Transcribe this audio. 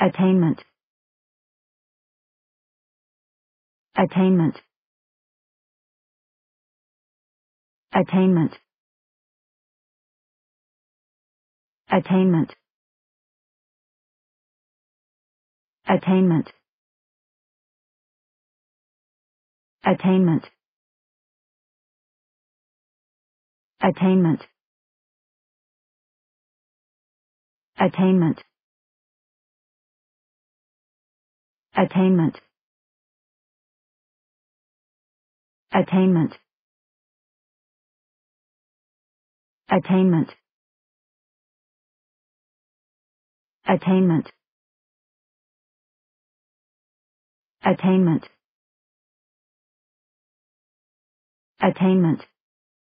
attainment. Attainment. Attainment. Attainment. Attainment. Attainment. Attainment. Attainment attainment. Attainment. Attainment. Attainment. Attainment. Attainment